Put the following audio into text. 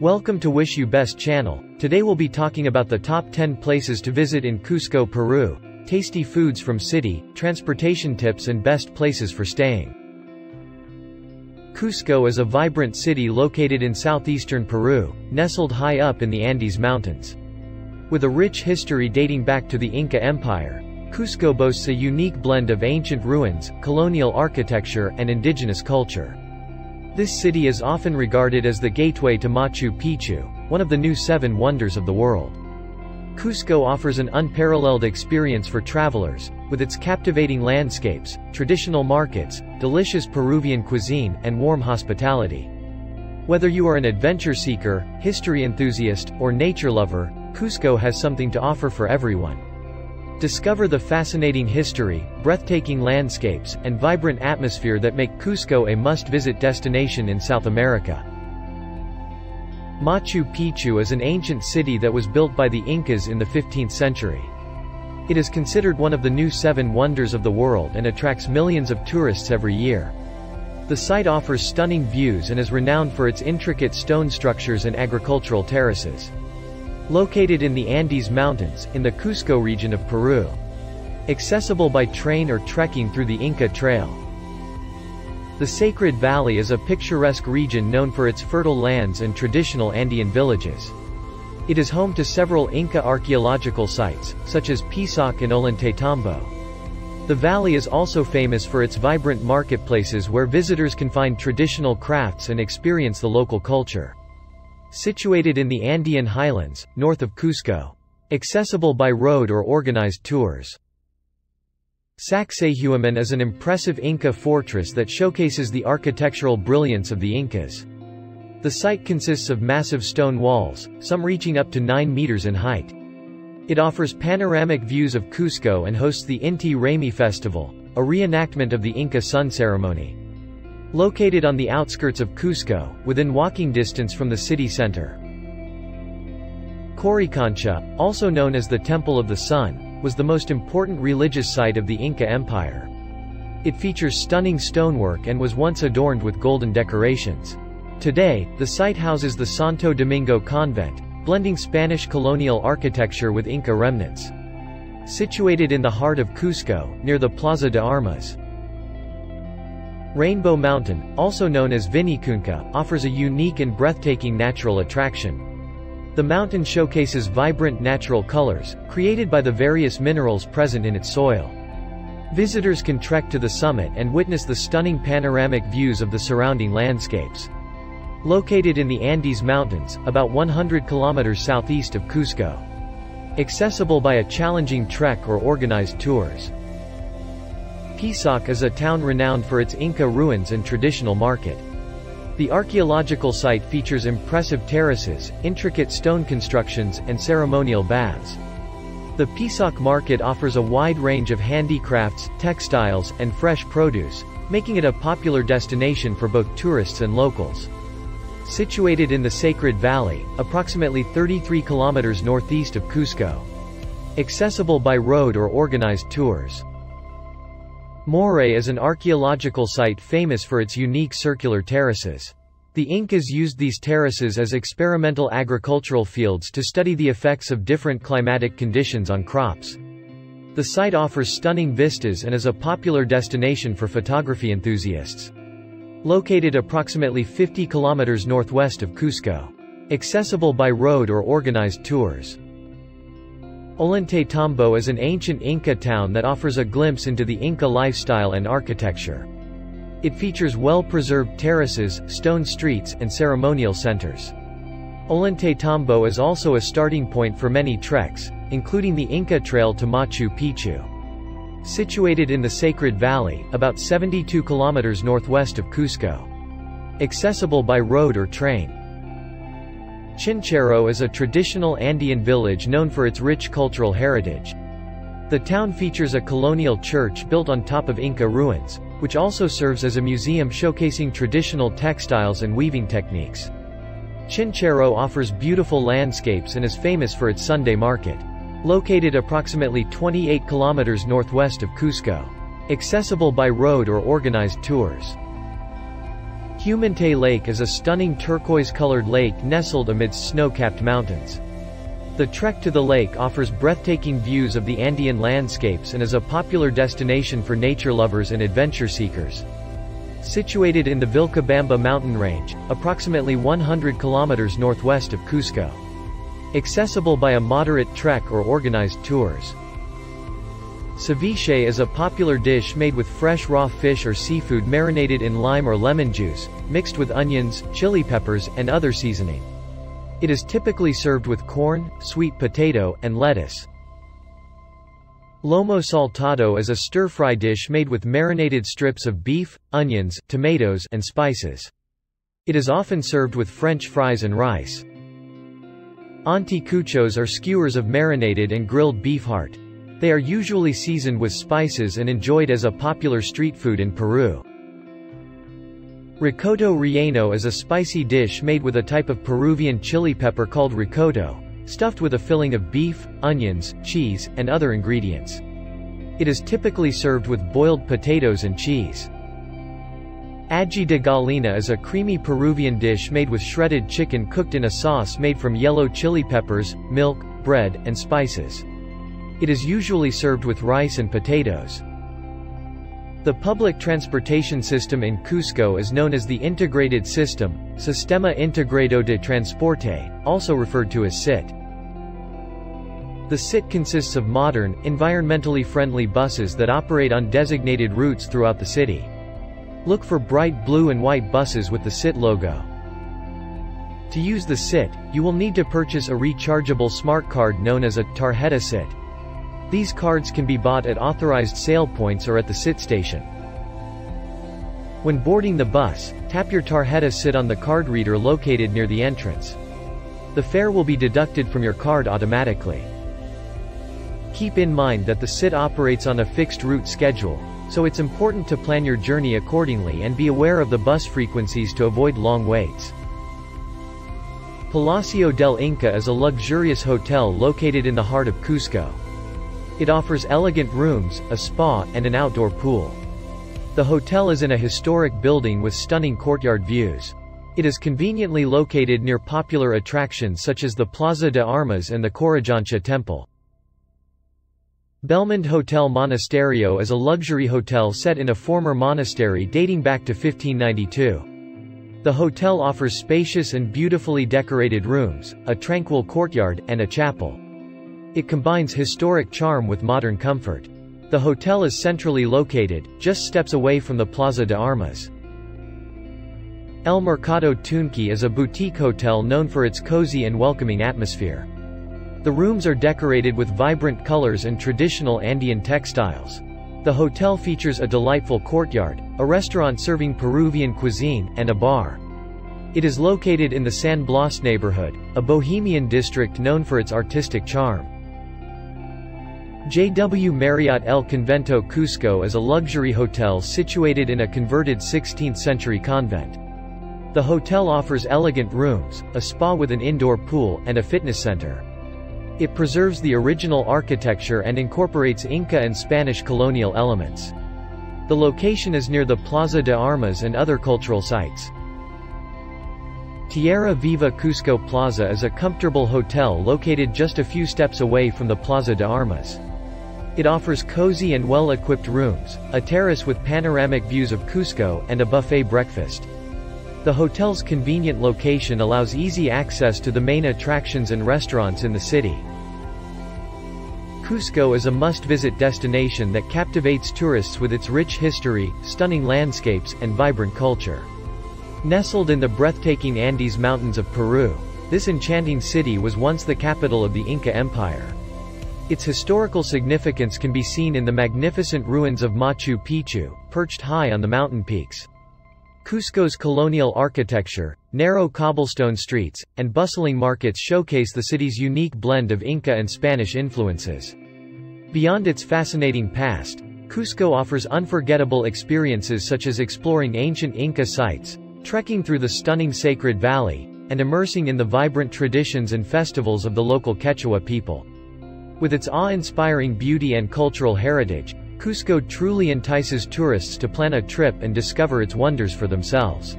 Welcome to Wish You Best channel. Today we'll be talking about the top 10 places to visit in Cusco, Peru, tasty foods from city, transportation tips and best places for staying. Cusco is a vibrant city located in southeastern Peru, nestled high up in the Andes Mountains. With a rich history dating back to the Inca Empire, Cusco boasts a unique blend of ancient ruins, colonial architecture, and indigenous culture. This city is often regarded as the gateway to Machu Picchu, one of the new seven wonders of the world. Cusco offers an unparalleled experience for travelers, with its captivating landscapes, traditional markets, delicious Peruvian cuisine, and warm hospitality. Whether you are an adventure seeker, history enthusiast, or nature lover, Cusco has something to offer for everyone. Discover the fascinating history, breathtaking landscapes, and vibrant atmosphere that make Cusco a must-visit destination in South America. Machu Picchu is an ancient city that was built by the Incas in the 15th century. It is considered one of the new seven wonders of the world and attracts millions of tourists every year. The site offers stunning views and is renowned for its intricate stone structures and agricultural terraces. Located in the Andes Mountains, in the Cusco region of Peru. Accessible by train or trekking through the Inca Trail. The Sacred Valley is a picturesque region known for its fertile lands and traditional Andean villages. It is home to several Inca archaeological sites, such as Pisac and Ollantaytambo. The valley is also famous for its vibrant marketplaces where visitors can find traditional crafts and experience the local culture. Situated in the Andean highlands, north of Cusco. Accessible by road or organized tours. Sacsayhuaman is an impressive Inca fortress that showcases the architectural brilliance of the Incas. The site consists of massive stone walls, some reaching up to 9 meters in height. It offers panoramic views of Cusco and hosts the Inti Raymi Festival, a reenactment of the Inca sun ceremony. Located on the outskirts of Cusco, within walking distance from the city center. Coricancha, also known as the Temple of the Sun, was the most important religious site of the Inca Empire. It features stunning stonework and was once adorned with golden decorations. Today, the site houses the Santo Domingo Convent, blending Spanish colonial architecture with Inca remnants. Situated in the heart of Cusco, near the Plaza de Armas, Rainbow Mountain, also known as Vinicunca, offers a unique and breathtaking natural attraction. The mountain showcases vibrant natural colors, created by the various minerals present in its soil. Visitors can trek to the summit and witness the stunning panoramic views of the surrounding landscapes. Located in the Andes Mountains, about 100 kilometers southeast of Cusco. Accessible by a challenging trek or organized tours. Pisac is a town renowned for its Inca ruins and traditional market. The archaeological site features impressive terraces, intricate stone constructions, and ceremonial baths. The Pisac market offers a wide range of handicrafts, textiles, and fresh produce, making it a popular destination for both tourists and locals. Situated in the Sacred Valley, approximately 33 kilometers northeast of Cusco. Accessible by road or organized tours. Moray is an archaeological site famous for its unique circular terraces. The Incas used these terraces as experimental agricultural fields to study the effects of different climatic conditions on crops. The site offers stunning vistas and is a popular destination for photography enthusiasts. Located approximately 50 kilometers northwest of Cusco. Accessible by road or organized tours. Ollantaytambo is an ancient Inca town that offers a glimpse into the Inca lifestyle and architecture. It features well-preserved terraces, stone streets, and ceremonial centers. Ollantaytambo is also a starting point for many treks, including the Inca Trail to Machu Picchu. Situated in the Sacred Valley, about 72 kilometers northwest of Cusco. Accessible by road or train. Chinchero is a traditional Andean village known for its rich cultural heritage. The town features a colonial church built on top of Inca ruins, which also serves as a museum showcasing traditional textiles and weaving techniques. Chinchero offers beautiful landscapes and is famous for its Sunday market. Located approximately 28 kilometers northwest of Cusco. Accessible by road or organized tours. Humantay Lake is a stunning turquoise-colored lake nestled amidst snow-capped mountains. The trek to the lake offers breathtaking views of the Andean landscapes and is a popular destination for nature lovers and adventure seekers. Situated in the Vilcabamba mountain range, approximately 100 kilometers northwest of Cusco. Accessible by a moderate trek or organized tours. Ceviche is a popular dish made with fresh raw fish or seafood marinated in lime or lemon juice, mixed with onions, chili peppers, and other seasoning. It is typically served with corn, sweet potato, and lettuce. Lomo saltado is a stir-fry dish made with marinated strips of beef, onions, tomatoes, and spices. It is often served with French fries and rice. Anticuchos are skewers of marinated and grilled beef heart. They are usually seasoned with spices and enjoyed as a popular street food in Peru. Rocoto relleno is a spicy dish made with a type of Peruvian chili pepper called rocoto, stuffed with a filling of beef, onions, cheese, and other ingredients. It is typically served with boiled potatoes and cheese. Ají de gallina is a creamy Peruvian dish made with shredded chicken cooked in a sauce made from yellow chili peppers, milk, bread, and spices. It is usually served with rice and potatoes. The public transportation system in Cusco is known as the Integrated System, Sistema Integrado de Transporte, also referred to as SIT. The SIT consists of modern, environmentally friendly buses that operate on designated routes throughout the city. Look for bright blue and white buses with the SIT logo. To use the SIT, you will need to purchase a rechargeable smart card known as a Tarjeta SIT. These cards can be bought at authorized sale points or at the sit station. When boarding the bus, tap your Tarjeta SIT on the card reader located near the entrance. The fare will be deducted from your card automatically. Keep in mind that the SIT operates on a fixed route schedule, so it's important to plan your journey accordingly and be aware of the bus frequencies to avoid long waits. Palacio del Inca is a luxurious hotel located in the heart of Cusco. It offers elegant rooms, a spa, and an outdoor pool. The hotel is in a historic building with stunning courtyard views. It is conveniently located near popular attractions such as the Plaza de Armas and the Coricancha Temple. Belmond Hotel Monasterio is a luxury hotel set in a former monastery dating back to 1592. The hotel offers spacious and beautifully decorated rooms, a tranquil courtyard, and a chapel. It combines historic charm with modern comfort. The hotel is centrally located, just steps away from the Plaza de Armas. El Mercado Tunqui is a boutique hotel known for its cozy and welcoming atmosphere. The rooms are decorated with vibrant colors and traditional Andean textiles. The hotel features a delightful courtyard, a restaurant serving Peruvian cuisine, and a bar. It is located in the San Blas neighborhood, a bohemian district known for its artistic charm. JW Marriott El Convento Cusco is a luxury hotel situated in a converted 16th-century convent. The hotel offers elegant rooms, a spa with an indoor pool, and a fitness center. It preserves the original architecture and incorporates Inca and Spanish colonial elements. The location is near the Plaza de Armas and other cultural sites. Tierra Viva Cusco Plaza is a comfortable hotel located just a few steps away from the Plaza de Armas. It offers cozy and well-equipped rooms, a terrace with panoramic views of Cusco, and a buffet breakfast. The hotel's convenient location allows easy access to the main attractions and restaurants in the city. Cusco is a must-visit destination that captivates tourists with its rich history, stunning landscapes, and vibrant culture. Nestled in the breathtaking Andes Mountains of Peru, this enchanting city was once the capital of the Inca Empire. Its historical significance can be seen in the magnificent ruins of Machu Picchu, perched high on the mountain peaks. Cusco's colonial architecture, narrow cobblestone streets, and bustling markets showcase the city's unique blend of Inca and Spanish influences. Beyond its fascinating past, Cusco offers unforgettable experiences such as exploring ancient Inca sites, trekking through the stunning Sacred Valley, and immersing in the vibrant traditions and festivals of the local Quechua people. With its awe-inspiring beauty and cultural heritage, Cusco truly entices tourists to plan a trip and discover its wonders for themselves.